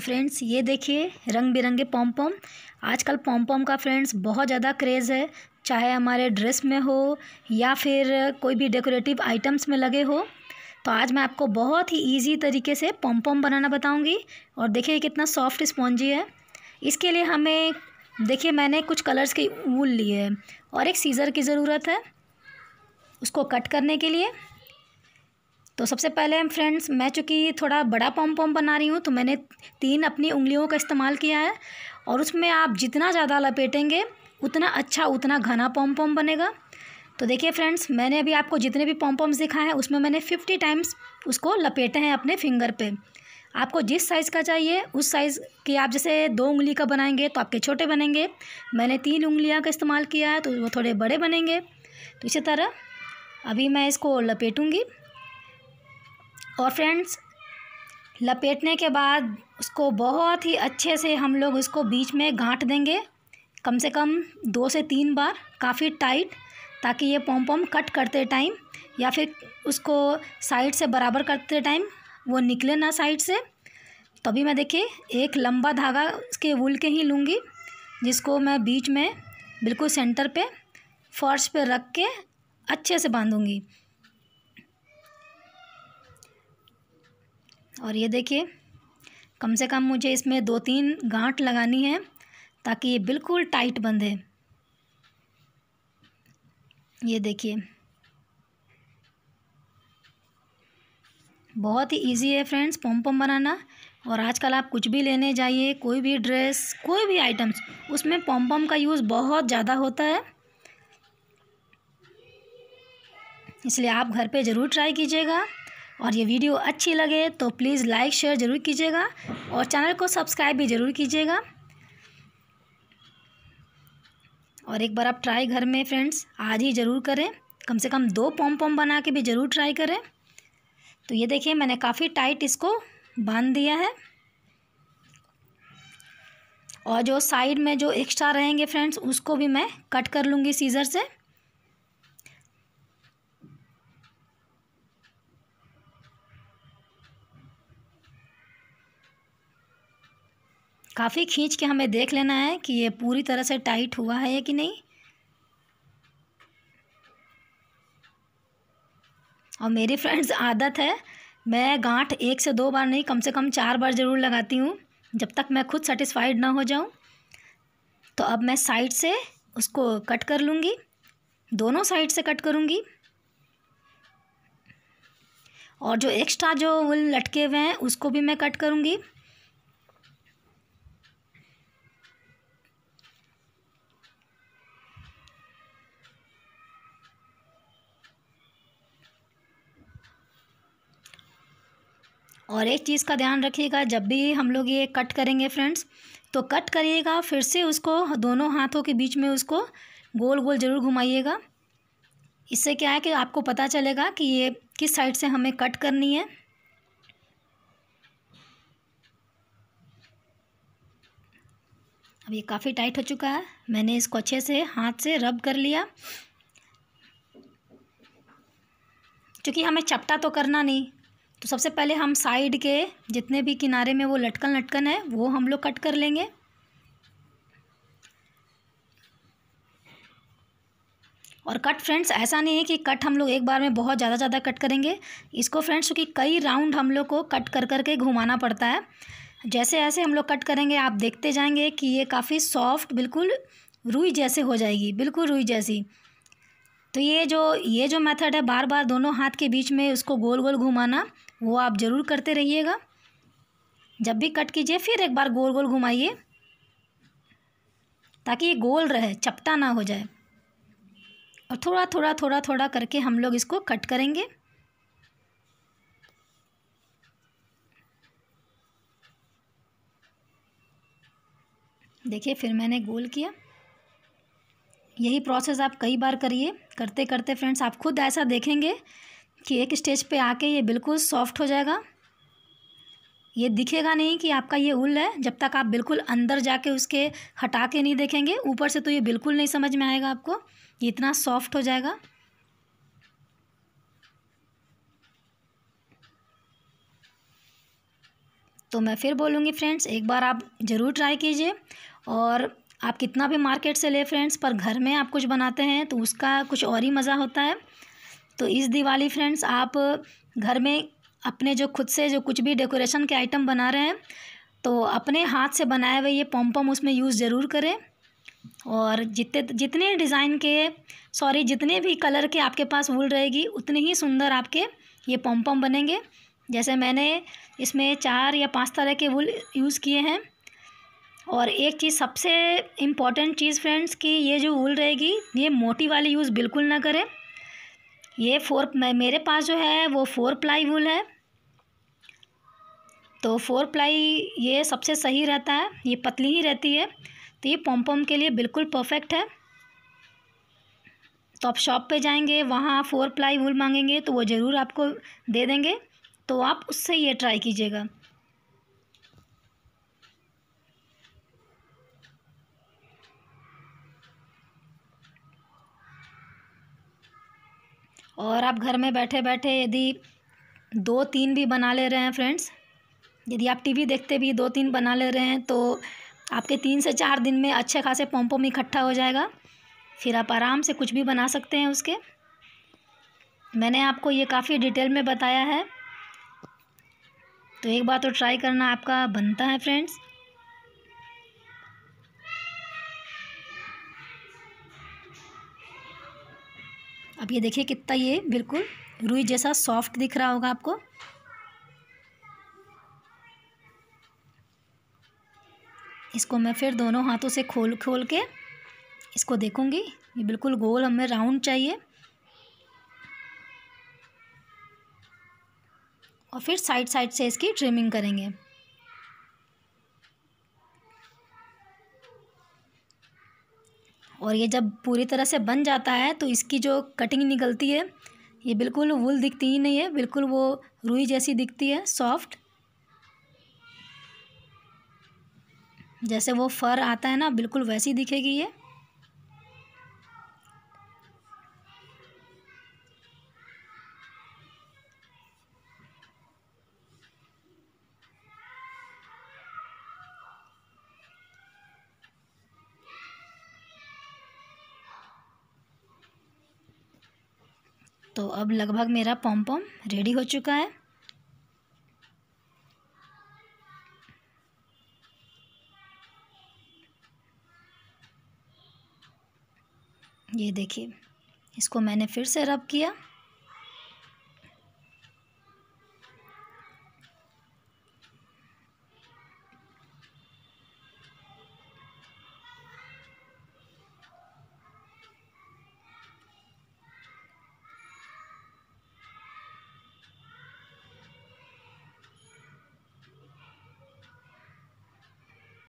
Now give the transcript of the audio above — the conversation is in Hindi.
फ्रेंड्स ये देखिए रंग बिरंगे पॉम पॉम आजकल पॉम पॉम का फ्रेंड्स बहुत ज़्यादा क्रेज़ है। चाहे हमारे ड्रेस में हो, या फिर कोई भी डेकोरेटिव आइटम्स में लगे हो। तो आज मैं आपको बहुत ही इजी तरीके से पॉम पॉम बनाना बताऊँगी। और देखिए कितना सॉफ्ट स्पॉन्जी है। इसके लिए हमें, देखिए, मैंने कुछ कलर्स की ऊल ली है। और एक सीज़र की ज़रूरत है, उसको कट करने के लिए। तो सबसे पहले हम फ्रेंड्स मैं चूँकि थोड़ा बड़ा पॉम पॉम बना रही हूँ तो मैंने तीन अपनी उंगलियों का इस्तेमाल किया है और उसमें आप जितना ज़्यादा लपेटेंगे, उतना अच्छा उतना घना पॉम पॉम बनेगा। तो देखिए फ्रेंड्स मैंने अभी आपको जितने भी पॉम पॉम्स दिखाए हैं, उसमें मैंने फिफ्टी टाइम्स उसको लपेटे हैं अपने फिंगर पे। आपको जिस साइज़ का चाहिए, उस साइज़ की आप जैसे दो उंगली का बनाएँगे तो आपके छोटे बनेंगे। मैंने तीन उंगलियाँ का इस्तेमाल किया है तो वो थोड़े बड़े बनेंगे। तो इसी तरह, अभी मैं इसको लपेटूँगी। और फ्रेंड्स, लपेटने के बाद उसको बहुत ही अच्छे से हम लोग उसको बीच में गांठ देंगे। कम से कम दो से तीन बार, काफ़ी टाइट, ताकि ये पॉम पॉम कट करते टाइम या फिर उसको साइड से बराबर करते टाइम वो निकले ना साइड से। तभी मैं देखिए, एक लंबा धागा उसके वूल के ही लूँगी, जिसको मैं बीच में बिल्कुल सेंटर पे, फर्श पे रख के अच्छे से बांधूँगी। और ये देखिए, कम से कम मुझे इसमें दो तीन गांठ लगानी है ताकि ये बिल्कुल टाइट बंधे। ये देखिए। बहुत ही इजी है फ्रेंड्स पॉम पॉम बनाना। और आजकल आप कुछ भी लेने जाइए, कोई भी ड्रेस कोई भी आइटम्स उसमें पॉम पॉम का यूज़ बहुत ज़्यादा होता है। इसलिए आप घर पे ज़रूर ट्राई कीजिएगा। और ये वीडियो अच्छी लगे तो प्लीज़ लाइक, शेयर ज़रूर कीजिएगा और चैनल को सब्सक्राइब भी ज़रूर कीजिएगा। और एक बार आप ट्राई घर में फ्रेंड्स, आज ही ज़रूर करें। कम से कम दो पॉम पॉम बना के भी ज़रूर ट्राई करें। तो ये देखिए, मैंने काफ़ी टाइट इसको बाँध दिया है। और जो साइड में जो एक्स्ट्रा रहेंगे फ्रेंड्स, उसको भी मैं कट कर लूँगी सीज़र से। काफ़ी खींच के हमें देख लेना है कि ये पूरी तरह से टाइट हुआ है कि नहीं। और मेरी फ्रेंड्स, आदत है। मैं गांठ एक से दो बार नहीं, कम से कम चार बार ज़रूर लगाती हूँ, जब तक मैं खुद सेटिस्फाइड ना हो जाऊँ। तो अब मैं साइड से उसको कट कर लूँगी। दोनों साइड से कट करूँगी। और जो एक्स्ट्रा जो लटके हुए हैं, उसको भी मैं कट करूँगी। और एक चीज़ का ध्यान रखिएगा, जब भी हम लोग ये कट करेंगे फ्रेंड्स तो कट करिएगा, फिर से उसको, दोनों हाथों के बीच में उसको गोल गोल ज़रूर घुमाइएगा। इससे क्या है कि आपको पता चलेगा कि ये किस साइड से हमें कट करनी है। अब ये काफ़ी टाइट हो चुका है, मैंने इसको अच्छे से हाथ से रब कर लिया। क्योंकि हमें चपटा तो करना नहीं तो सबसे पहले हम साइड के जितने भी किनारे में वो लटकन लटकन है, वो हम लोग कट कर लेंगे। और कट फ्रेंड्स, ऐसा नहीं है कि कट हम लोग एक बार में बहुत ज़्यादा ज़्यादा कट करेंगे। इसको फ्रेंड्स, क्योंकि कई राउंड हम लोग को कट कर करके घुमाना पड़ता है। जैसे ऐसे हम लोग कट करेंगे, आप देखते जाएँगे कि ये काफ़ी सॉफ्ट, बिल्कुल रुई जैसे हो जाएगी, बिल्कुल रुई जैसी। तो ये जो ये जो मेथड है बार बार दोनों हाथ के बीच में उसको गोल गोल घुमाना, वो आप ज़रूर करते रहिएगा। जब भी कट कीजिए, फिर एक बार गोल गोल घुमाइए, ताकि ये गोल रहे, चपटा ना हो जाए। और थोड़ा थोड़ा थोड़ा थोड़ा करके हम लोग इसको कट करेंगे। देखिए, फिर मैंने गोल किया। यही प्रोसेस आप कई बार करिए। करते करते फ्रेंड्स आप खुद ऐसा देखेंगे कि एक स्टेज पे आके ये बिल्कुल सॉफ्ट हो जाएगा। ये दिखेगा नहीं कि आपका ये उल है, जब तक आप बिल्कुल अंदर जाके उसके हटा के नहीं देखेंगे, ऊपर से तो ये बिल्कुल नहीं समझ में आएगा आपको। ये इतना सॉफ्ट हो जाएगा। तो मैं फिर बोलूँगी फ्रेंड्स एक बार आप ज़रूर ट्राई कीजिए और आप कितना भी मार्केट से ले फ्रेंड्स, पर घर में आप कुछ बनाते हैं तो उसका कुछ और ही मज़ा होता है। तो इस दिवाली फ्रेंड्स, आप घर में अपने जो खुद से जो कुछ भी डेकोरेशन के आइटम बना रहे हैं तो अपने हाथ से बनाए हुए ये पम पम उसमें यूज़ ज़रूर करें। और जितने जितने डिज़ाइन के, सॉरी, जितने भी कलर के आपके पास वूल रहेगी, उतने ही सुंदर आपके ये पम पम बनेंगे। जैसे मैंने इसमें चार या पाँच तरह के वूल यूज़ किए हैं। और एक चीज़ सबसे इंपॉर्टेंट चीज़ फ्रेंड्स कि ये जो वूल रहेगी, ये मोटी वाली यूज़ बिल्कुल ना करें। ये फोर मेरे पास जो है, वो फोर प्लाई वूल है। तो फोर प्लाई ये सबसे सही रहता है, ये पतली ही रहती है। तो ये पम पम के लिए बिल्कुल परफेक्ट है। तो आप शॉप पे जाएँगे, वहाँ फोर प्लाई वूल मांगेंगे तो वो ज़रूर आपको दे देंगे। तो आप उससे ये ट्राई कीजिएगा। और आप घर में बैठे बैठे यदि दो तीन भी बना ले रहे हैं फ्रेंड्स, यदि आप टीवी देखते भी दो तीन बना ले रहे हैं तो आपके तीन से चार दिन में अच्छे खासे पोम इकट्ठा हो जाएगा। फिर आप आराम से कुछ भी बना सकते हैं उसके। मैंने आपको ये काफ़ी डिटेल में बताया है। तो एक बार तो ट्राई करना आपका बनता है फ्रेंड्स। अब ये देखिए कितना ये बिल्कुल रुई जैसा सॉफ्ट दिख रहा होगा आपको। इसको मैं फिर दोनों हाथों से खोल खोल के इसको देखूँगी। ये बिल्कुल गोल हमें राउंड चाहिए। और फिर साइड साइड से इसकी ट्रिमिंग करेंगे। और ये जब पूरी तरह से बन जाता है तो इसकी जो कटिंग निकलती है, ये बिल्कुल वुल दिखती ही नहीं है, बिल्कुल वो रुई जैसी दिखती है सॉफ्ट जैसे वो फर आता है ना, बिल्कुल वैसी दिखेगी ये। तो अब लगभग मेरा पॉम पॉम रेडी हो चुका है। ये देखिए, इसको मैंने फिर से रब किया।